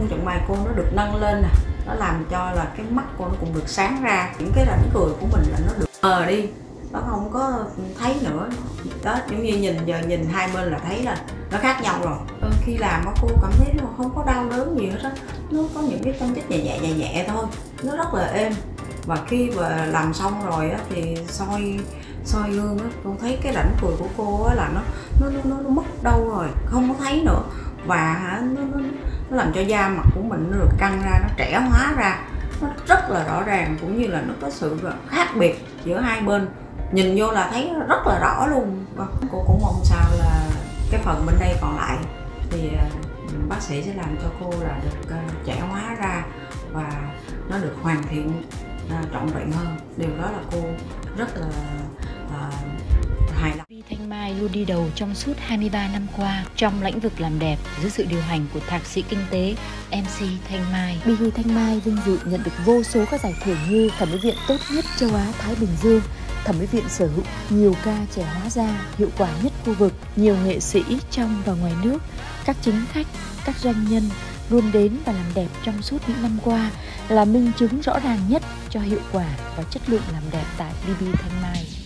khung trận mày cô nó được nâng lên nè. Nó làm cho là cái mắt cô nó cũng được sáng ra. Những cái rãnh cười của mình là nó được mờ đi. Nó không có thấy nữa. Đó giống như nhìn giờ nhìn hai bên là thấy là nó khác nhau rồi. Ừ, khi làm á cô cảm thấy nó không có đau đớn gì hết á. Nó có những cái tâm tích nhẹ nhẹ nhẹ nhẹ thôi. Nó rất là êm. Và khi mà làm xong rồi á thì soi soi gương á cô thấy cái rãnh cười của cô á là nó nó nó, nó mất đâu rồi. Không có thấy nữa và nó, nó, nó làm cho da mặt của mình nó được căng ra nó trẻ hóa ra. Nó rất là rõ ràng cũng như là nó có sự khác biệt giữa hai bên. Nhìn vô là thấy rất là rõ luôn. Vâng. Cô cũng mong sao là cái phần bên đây còn lại thì à, bác sĩ sẽ làm cho cô là được à, trẻ hóa ra và nó được hoàn thiện à, trọn vẹn hơn. Điều đó là cô rất là hài Thanh Mai luôn đi đầu trong suốt 23 năm qua trong lĩnh vực làm đẹp dưới sự điều hành của thạc sĩ kinh tế MC Thanh Mai. BB Thanh Mai vinh dự nhận được vô số các giải thưởng như thẩm mỹ viện tốt nhất châu Á Thái Bình Dương, thẩm mỹ viện sở hữu nhiều ca trẻ hóa da hiệu quả nhất khu vực, nhiều nghệ sĩ trong và ngoài nước, các chính khách, các doanh nhân luôn đến và làm đẹp trong suốt những năm qua là minh chứng rõ ràng nhất cho hiệu quả và chất lượng làm đẹp tại BB Thanh Mai.